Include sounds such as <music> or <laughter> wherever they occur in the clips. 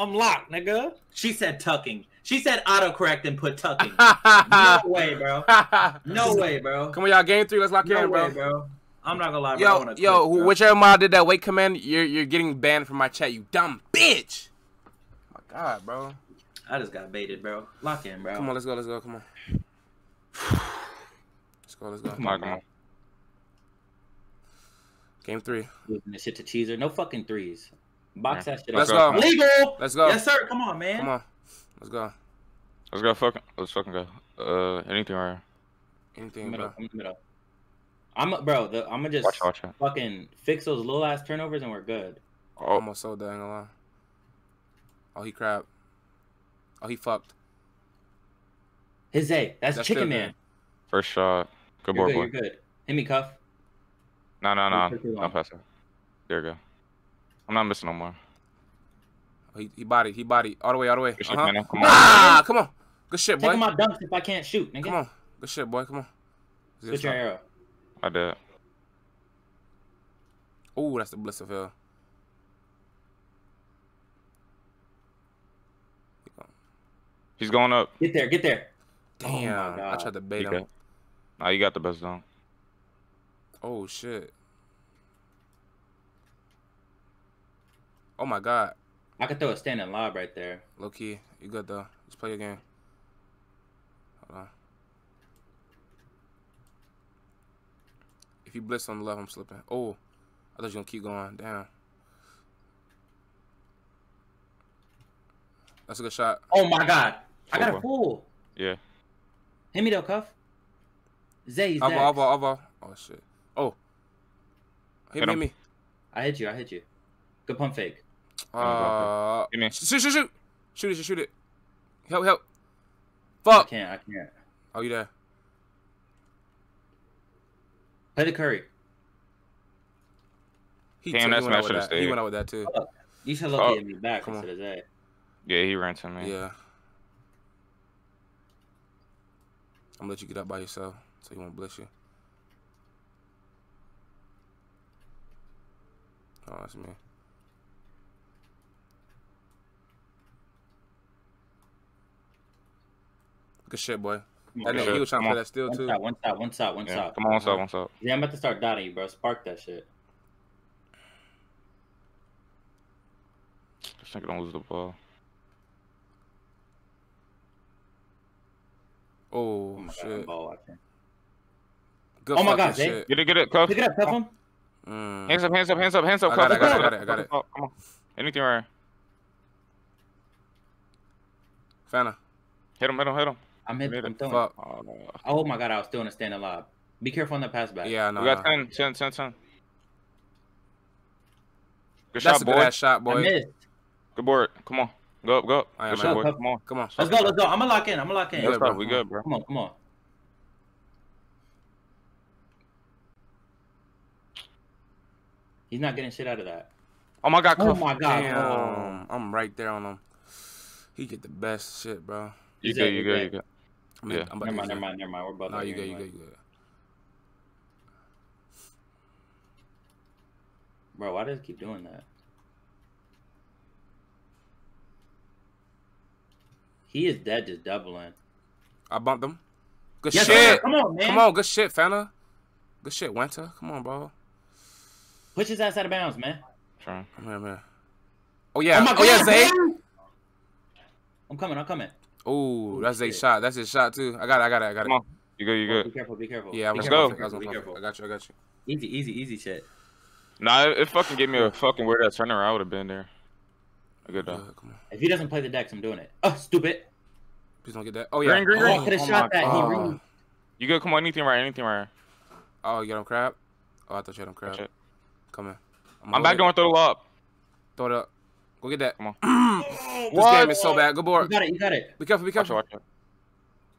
I'm locked, nigga. She said tucking. She said autocorrect and put tucking. <laughs> no way, bro. <laughs> No way, bro. Come on, y'all. Game three. Let's lock no in, way, bro. bro. I'm not gonna lie, bro. Yo, wanna yo, quit, bro. whichever mod did that wait command, you're you're getting banned from my chat. You dumb bitch. Oh my God, bro. I just got baited, bro. Lock in, bro. Come on, let's go. Let's go. Come on. Let's go. Let's go. Come on, bro. Game three. Losing this shit to Cheesur. No fucking threes. Box that shit Let's up. go. Legal. Let's go. Yes, sir. Come on, man. Come on. Let's go. Let's go. Fucking. Let's fucking go. Uh, anything right here. Anything, Middle, bro. come in the middle. I'm bro. The, I'm gonna just Watch, watch fucking fix those little ass turnovers and we're good. Oh, Almost sold that. Ain't gonna. Oh, he crap. Oh, he fucked. His A. That's, That's Chicken still Man. good. first shot. Good You're boy, good. boy. You're good. Hit me, cuff. No, no, You're no. pretty long. I'll pass it. There you go. I'm not missing no more. Oh, he, he bodied. He body, All the way. All the way. Good Uh-huh. man. Come on. Ah, come on. Good shit, Taking boy. my dunks if I can't shoot, nigga. Come on. Good shit, boy. Come on. Switch your arrow. I did. Oh, that's the bliss of hell. He's going up. Get there. Get there. Damn. Oh I tried to bait You him. got, nah, you got the best dunk. Oh shit. Oh my god. I could throw a standing lob right there. Low key. You good though. Just play your game. Hold on. If you blitz on the left, I'm slipping. Oh. I thought you were gonna keep going. Damn. That's a good shot. Oh my god. I got a Football. fool. Yeah. Hit me though, cuff. Zay, he's Alvo, next. Alvo, Alvo. Oh shit. Oh. Hit Hit me, him. hit me. I hit you. I hit you. Good pump fake. Uh, Hit me. shoot, shoot, shoot. Shoot it, shoot, shoot it. Help, help. I Fuck. can't. I can't. Oh, you there? Play the curry. He, Damn, that's he went out match with of that. He went out with that too. You should look Oh, at me back come on. of Zay. Yeah, he ran to me. Yeah. I'm gonna let you get up by yourself so he won't bless you. Oh, that's me. Good shit, boy. Come That on, nigga, he was trying to Come play that steal One too. shot, one shot, one shot, one Yeah. shot. Come on, one up? one up? Yeah, I'm about to start dotting you, bro. Spark that shit. This nigga don't lose the ball. Oh, Oh my shit. I'm ball watching. Good Oh my God, Zay. shit. Get it, get it, cuff. Pick it up, cuff him. Mm. Hands up, hands up, hands up, hands up, I cuff. I got it, I got it, I got it. cuff, Come on. Anything right here. Fanta. Hit him, hit him, hit him. I'm hit. Made I'm throwing. Fuck. Oh, no. Oh my god, I was still in a standing lob. Be careful on that pass back. Yeah, I know. We got 10, 10, 10, 10. Good That's shot, a boy. good ass shot, I boy. missed. Good board. Come on. Go up, go up. I am, Good shot, boy. Come on. Come on. Let's go. Let's go. I'm gonna lock in. I'm gonna lock in. Yeah, Let's bro. go. We good, bro. Come on. Come on. He's not getting shit out of that. Oh my God, Oh my god. Damn. Oh. I'm right there on him. He get the best shit, bro. You He's good, you he's good, you good. I mean, Yeah. I'm about Never mind. Never mind. Never mind. We're both. No, you here good, you anyway. good, you good. Bro, why does it keep doing that? He is dead just doubling. I bumped him. Good Yes, sir. shit. Come on, man. Come on, good shit, Fanta. Good shit, Winter. Come on, bro. Push his ass out of bounds, man. Sure. Come here, man. Oh yeah. Oh my Oh, yeah, Zay. man. I'm coming. I'm coming. Oh, that's Zay's shit. shot. That's his shot too. I got it. I got it. I got it. Come on. You good, you good? Be good. careful. Be careful. Yeah, I be was Let's careful, go. Be I was careful. Be careful. I got you. I got you. Easy, easy, easy shit. Nah, it, it fucking gave me a fucking weird ass turnaround. I would have been there. A good Yeah, though. come on. If he doesn't play the decks, I'm doing it. Oh, stupid. Please don't get that. Oh yeah. Green, green, Oh, I green. could have Oh shot that. God. He really. You good? Come on, anything right, anything right. Oh, you got him crap. Oh, I thought you had him crab. Watch it. Come here. I'm back going throw the lob. Throw it up. Go get that. Come on. <clears throat> this What? game is so bad. Good boy. You got it. You got it. Be careful. Be Watch it, careful. watch it.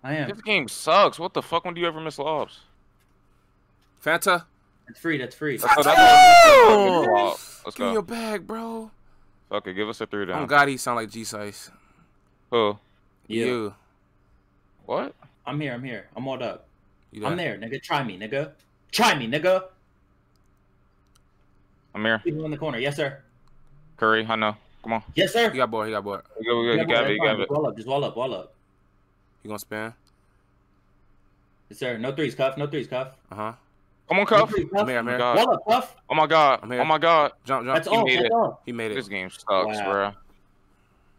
I am. This game sucks. What the fuck? When do you ever miss lobs? Fanta. That's free. That's free. That's what that's Oh! Let's Give me your bag, bro. Fuck it. Give us a three down. Oh God, he sound like G Size. Who? Yeah. You. What? I'm here. I'm here. I'm all up. You I'm there, nigga. Try me, nigga. Try me, nigga. I'm here. People in the corner. Yes, sir. Curry. I know. Come on. Yes, sir. He got bored. He got bored. We good, we good. You got it, you got it. Just wall up. Just wall up. Wall up. He gonna spin. Yes, sir. No threes, cuff. No threes, cuff. Uh huh. Come on, No Cuff. threes, I'm here. I'm here. God. Wall up, cuff. Oh my god. I'm here. Oh my god. Jump, jump. That's he all. made made That's it. all. He made it. This game sucks, Wow. bro.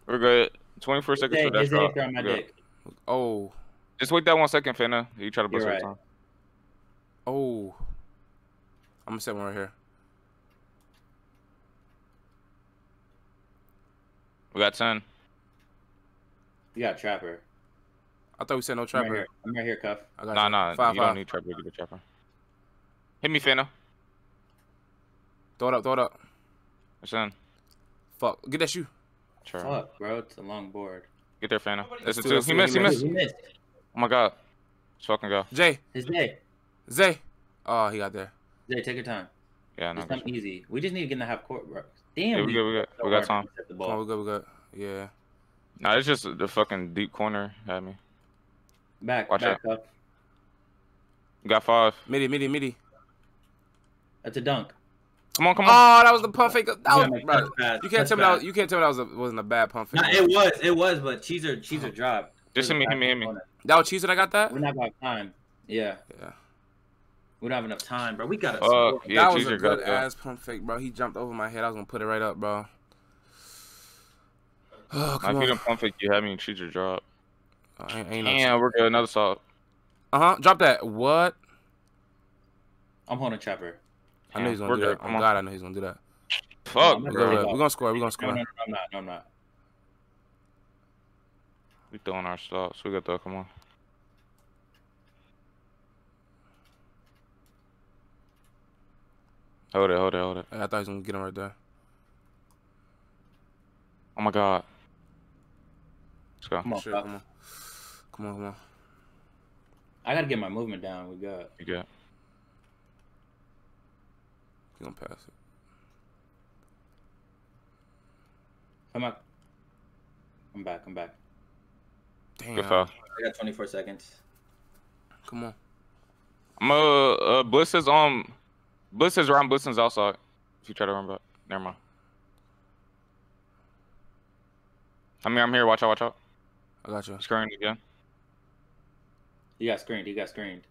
We're good. 24 seconds Hey, for that his shot. on my dick. Oh, Just wait that one second, Finna. You try to bust You're right. time. oh. I'm gonna set one right here. We got 10. You got trapper. I thought we said no I'm right trapper. here. I'm right here, cuff. I got Nah, you. nah. Five, you five. don't need trapper to get the trapper. Hit me, Finna. Throw it up. Throw it up. It's in. Fuck. Get that shoe. Sure. Fuck, bro. It's a long board. Get there, Finna. That's a two, two. He missed, he he missed. missed. He missed. Oh my god. Let's fucking go. Jay. His day. Zay. Oh, he got there. Zay, take your time. Yeah, no. It's not easy. We just need to get in the half court, bro. Damn. Yeah, we these good, we got. so We got time. intercept Come on, we good. We good. Yeah. Nah, it's just the fucking deep corner had me. Back, Watch back, cuff. We got five. Midi, midi, midi. That's a dunk. Come on, come on. Oh, that was the pump fake. That Yeah, was, like, bro, touch you can't touch tell me that was, pass. you can't tell me that was a, wasn't a bad pump fake. Nah, it was, it was, but Cheesur, Cheesur dropped. Just hit me, hit me, hit me. that was cheese that I got that. We're not gonna have time. Yeah, Yeah. We don't have enough time, bro. We gotta. Fuck, score. yeah, that was a good that. ass pump fake, bro. He jumped over my head. I was gonna put it right up, bro. <sighs> Oh, come if you on. didn't pump fake, you had me and cheat your drop. Oh, ain't, ain't no Damn, we're good. Another salt. Uh huh. Drop that. What? I'm holding trapper. I knew he's We're gonna do good. that. Come Oh on. God, I knew he's gonna do that. Fuck, I'm We're, gonna- gonna, we're gonna score. We're gonna No, score. no, no, I'm not. No, I'm not. We throwing our stops. We got that. Come on. Hold it, hold it, hold it. I thought he was gonna get him right there. Oh my god. Let's go. Come on, Shit, come on. Come on, come on. I gotta get my movement down. We good. You good. He gonna pass it. Come on. I'm back. I'm back. Damn. Good foul. I got 24 seconds. Come on. I'm uh, uh Bliss is on Bliss is around Bliss is outside. If you try to run back. Never mind. I'm here, I'm here, watch out, watch out. I got you. Screen again. He got screened. He got screened.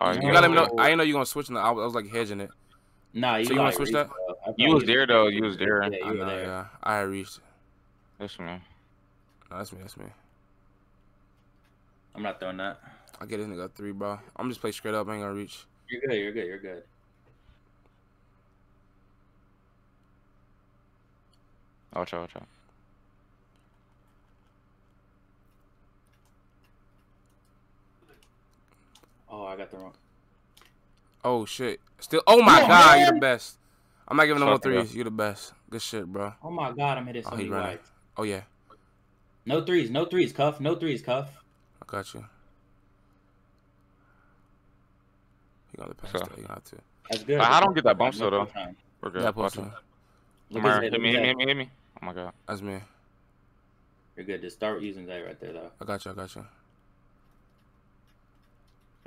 Alright, You you, gotta let me know. No. I didn't know you gonna switch. I was, I was like hedging it. Nah, you, So you wanna switch reached, that? bro. I You was there, though. You was there. Yeah, I you were know, there. yeah. I had reached. That's me. No, that's me. That's me. I'm not throwing that. I get this nigga a three, bro. I'm just play straight up. I ain't gonna reach. You're good. You're good. You're good. Watch out, watch out. Oh, I got the wrong. Oh shit. Still. Oh my Come on, god, you're the best. I'm not giving no more threes. You're the best. Good shit, bro. Oh my god, I'm hitting oh, so Oh, many he Oh yeah. No threes. No threes, cuff. No threes, cuff. I got you. You got to pass So- that. You got to. That's good. I don't get that bump still, though. time. We're good. That Watch post. out. Look Come at Hit me, hit me, hit me, hit me. Oh my god. That's me. You're good. Just start using that right there, though. I got you. I got you.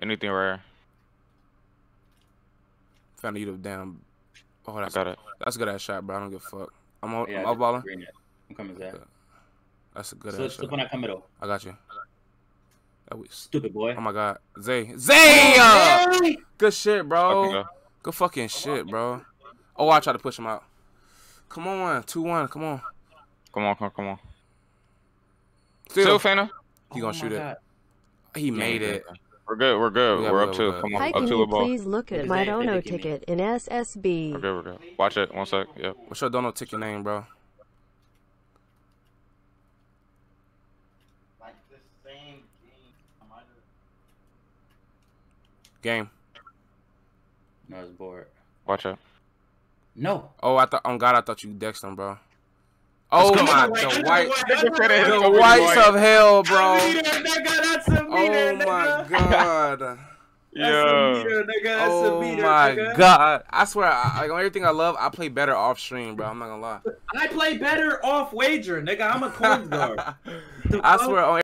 Anything rare. Found you the damn. Oh, I that's got it. That's a good ass shot, bro. I don't give a fuck. I'm out. Yeah, I'm just balling. I'm coming, Zay. Okay. That's a good Slip, ass slip shot. when I come middle. I got you. That was. Stupid boy. Oh my god, Zay, Zay! Oh, hey! Good shit, bro. go. Good fucking shit, bro. Oh, I tried to push him out. Come on, two one. Come on. Come on, come on, come on. Still, Still, Fanta? he Oh gonna my shoot it. God. He made it. We're good, we're good. Yeah, we're we're up good, two. we're Come on, Hi, up can two you ball. please look at my dono they give me- ticket in SSB. We're good, we're good. Watch it. One sec. Yep. What's your donut ticket name, bro? Game. No, it's bored. Watch it. No. Oh, I thought. On God, I thought you dexed him, bro. Oh my, Wait, the wait, white, wait, Look the It's gonna be whites of hell, bro. Meter, nigga, that's a meter, Oh my god. That's Yeah. a meter, nigga. That's Oh my god. I swear, I, like, on everything I love, I play better off stream, bro. I'm not gonna lie. I play better off wager, nigga. I'm a coin guard. <laughs> I swear, on